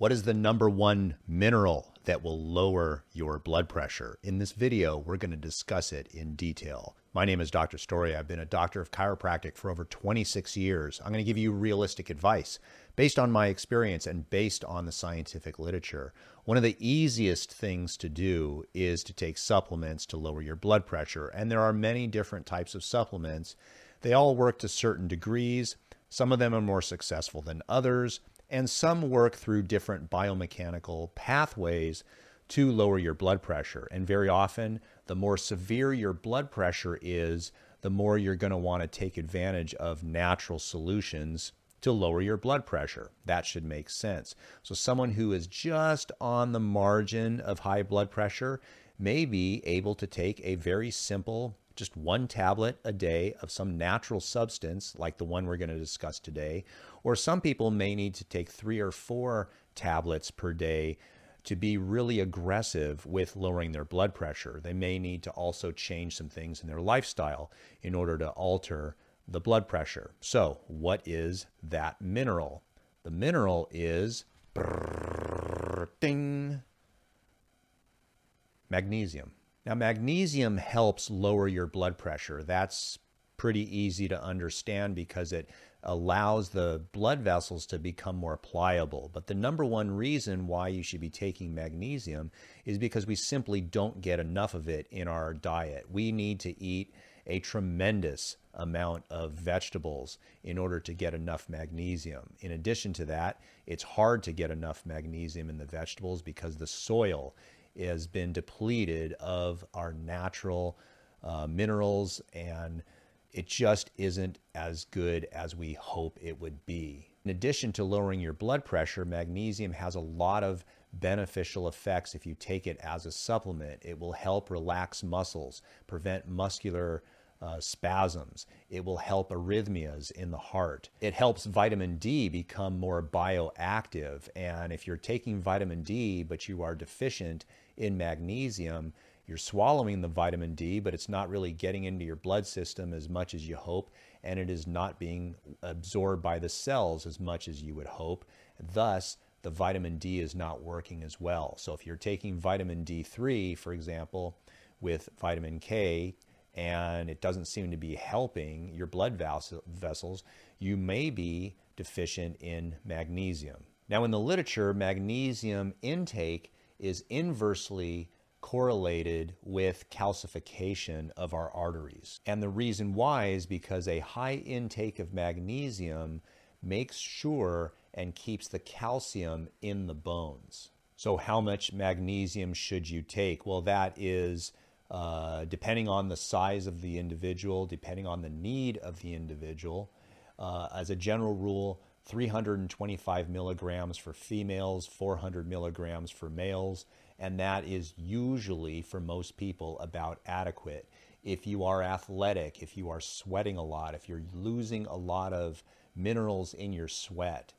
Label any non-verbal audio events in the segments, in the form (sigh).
What is the number one mineral that will lower your blood pressure? In this video, we're going to discuss it in detail. My name is Dr. Story. I've been a doctor of chiropractic for over 26 years. I'm going to give you realistic advice based on my experience and based on the scientific literature. One of the easiest things to do is to take supplements to lower your blood pressure. And there are many different types of supplements. They all work to certain degrees. Some of them are more successful than others and some work through different biomechanical pathways to lower your blood pressure. And very often, the more severe your blood pressure is, the more you're going to want to take advantage of natural solutions to lower your blood pressure. That should make sense. So, someone who is just on the margin of high blood pressure may be able to take a very simple just one tablet a day of some natural substance, like the one we're going to discuss today. Or some people may need to take three or four tablets per day to be really aggressive with lowering their blood pressure. They may need to also change some things in their lifestyle in order to alter the blood pressure. So, what is that mineral? The mineral is ding, magnesium. Now, magnesium helps lower your blood pressure. That's pretty easy to understand because it allows the blood vessels to become more pliable. But the number one reason why you should be taking magnesium is because we simply don't get enough of it in our diet. We need to eat a tremendous amount of vegetables in order to get enough magnesium. In addition to that, it's hard to get enough magnesium in the vegetables because the soil has been depleted of our natural uh, minerals and it just isn't as good as we hope it would be. In addition to lowering your blood pressure, magnesium has a lot of beneficial effects if you take it as a supplement. It will help relax muscles, prevent muscular uh, spasms. It will help arrhythmias in the heart. It helps vitamin D become more bioactive. And if you're taking vitamin D, but you are deficient in magnesium, you're swallowing the vitamin D, but it's not really getting into your blood system as much as you hope, and it is not being absorbed by the cells as much as you would hope. Thus, the vitamin D is not working as well. So, if you're taking vitamin D3, for example, with vitamin K, and it doesn't seem to be helping your blood vessels, you may be deficient in magnesium. Now, in the literature, magnesium intake is inversely correlated with calcification of our arteries. And the reason why is because a high intake of magnesium makes sure and keeps the calcium in the bones. So, how much magnesium should you take? Well, that is uh, depending on the size of the individual, depending on the need of the individual. Uh, as a general rule, 325 milligrams for females, 400 milligrams for males, and that is usually for most people about adequate. If you are athletic, if you are sweating a lot, if you're losing a lot of minerals in your sweat,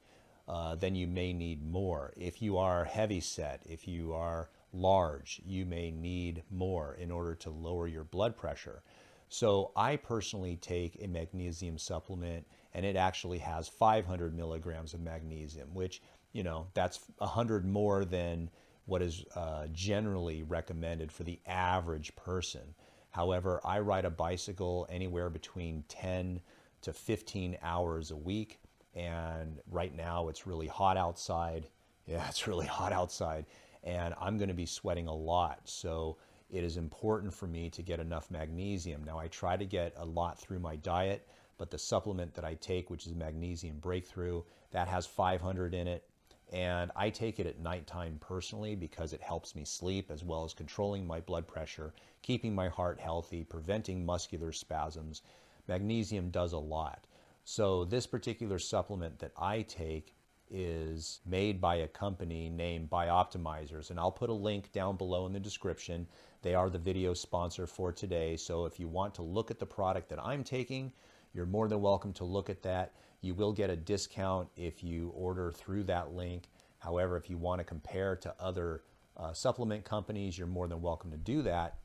uh, then you may need more. If you are heavy set, if you are large, you may need more in order to lower your blood pressure. So I personally take a magnesium supplement and it actually has 500 milligrams of magnesium, which, you know, that's 100 more than what is uh, generally recommended for the average person. However, I ride a bicycle anywhere between 10 to 15 hours a week. And right now it's really hot outside. Yeah, (laughs) it's really hot outside and I'm going to be sweating a lot. So it is important for me to get enough magnesium. Now, I try to get a lot through my diet, but the supplement that I take, which is Magnesium Breakthrough, that has 500 in it. And I take it at nighttime personally because it helps me sleep as well as controlling my blood pressure, keeping my heart healthy, preventing muscular spasms. Magnesium does a lot. So, this particular supplement that I take is made by a company named Bioptimizers. And I'll put a link down below in the description. They are the video sponsor for today. So if you want to look at the product that I'm taking, you're more than welcome to look at that. You will get a discount if you order through that link. However, if you want to compare to other uh, supplement companies, you're more than welcome to do that.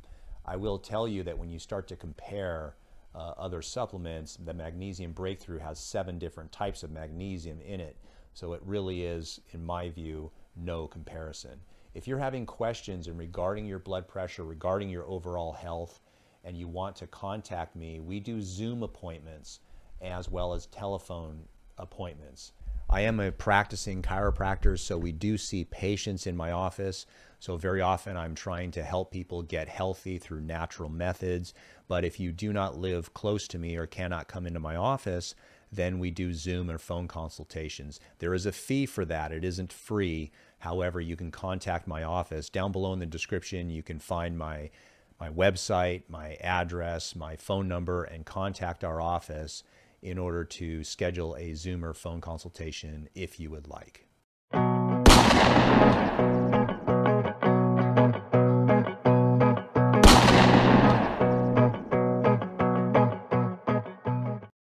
I will tell you that when you start to compare uh, other supplements, the Magnesium Breakthrough has seven different types of magnesium in it. So it really is, in my view, no comparison. If you're having questions in regarding your blood pressure, regarding your overall health, and you want to contact me, we do Zoom appointments as well as telephone appointments. I am a practicing chiropractor, so we do see patients in my office. So, very often I'm trying to help people get healthy through natural methods. But if you do not live close to me or cannot come into my office, then we do Zoom or phone consultations. There is a fee for that, it isn't free. However, you can contact my office. Down below in the description, you can find my my website, my address, my phone number, and contact our office in order to schedule a Zoom or phone consultation if you would like.